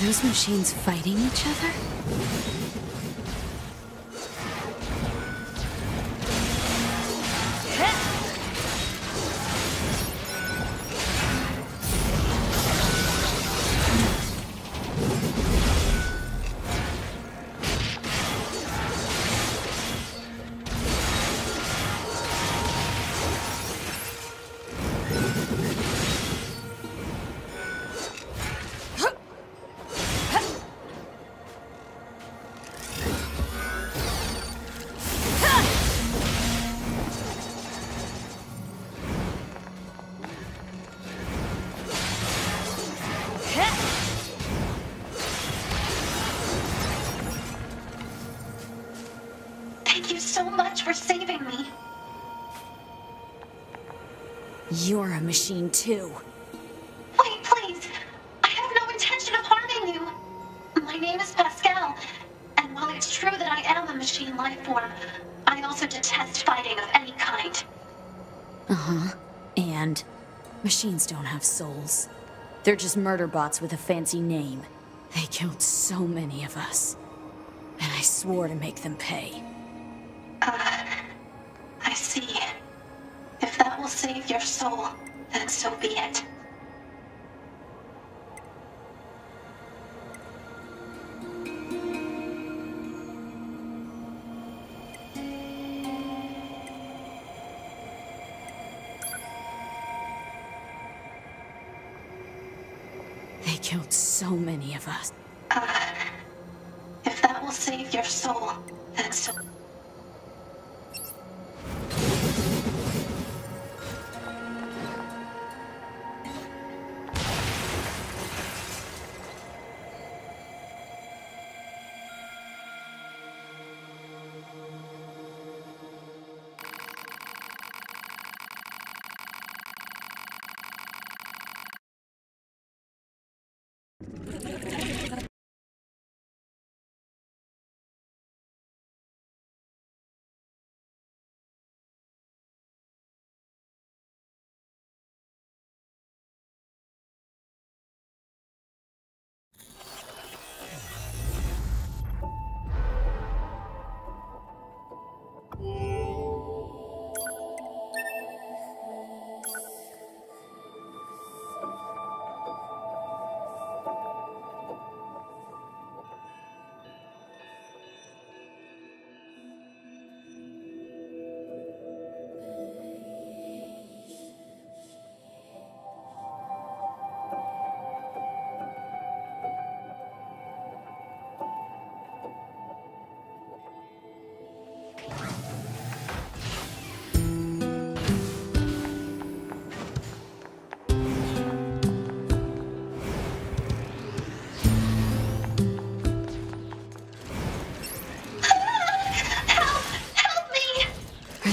those machines fighting each other? You're a machine too. Wait, please. I have no intention of harming you. My name is Pascal, and while it's true that I am a machine life form, I also detest fighting of any kind. Uh-huh. And machines don't have souls. They're just murder bots with a fancy name. They killed so many of us. And I swore to make them pay. I see. Uh, if that will save your soul, then so be it. They killed so many of us. If that will save your soul, then so.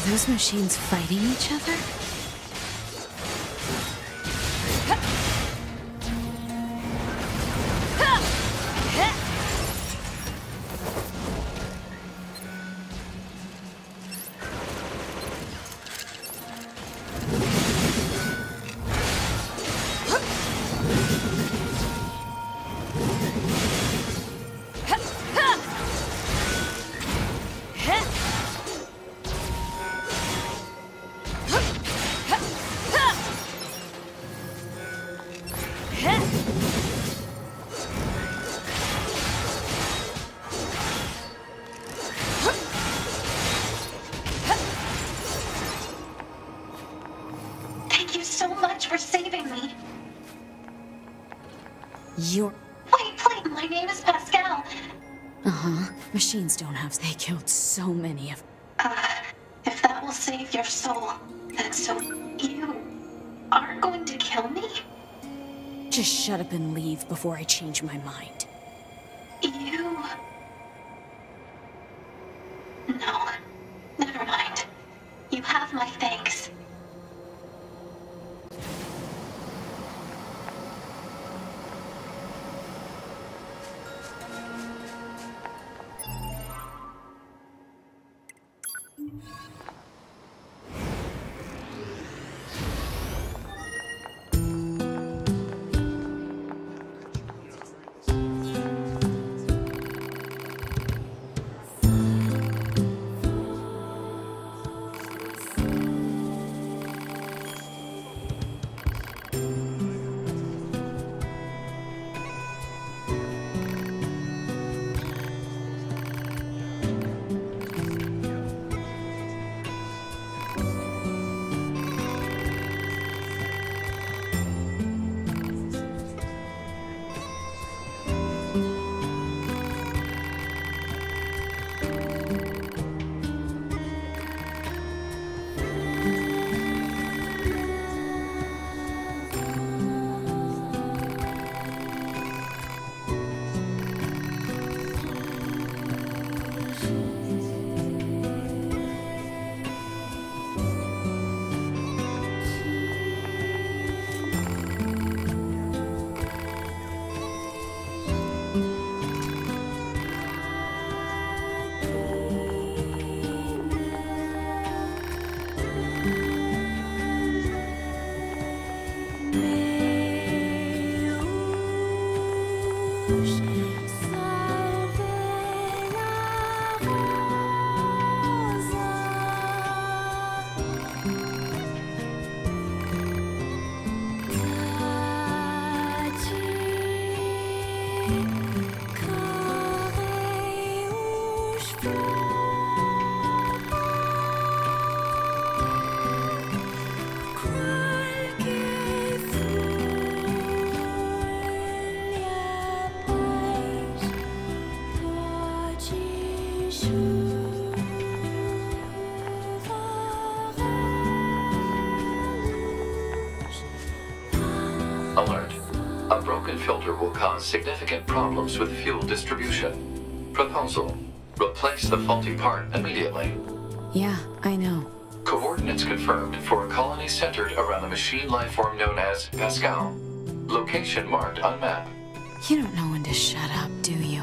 Those machines fighting each other? You're... Wait, please. My name is Pascal. Uh-huh. Machines don't have... They killed so many of... If that will save your soul, then so. You aren't going to kill me? Just shut up and leave before I change my mind. You. Broken filter will cause significant problems with fuel distribution. Proposal. Replace the faulty part immediately. Yeah, I know. Coordinates confirmed for a colony centered around the machine life form known as Pascal. Location marked on map. You don't know when to shut up, do you?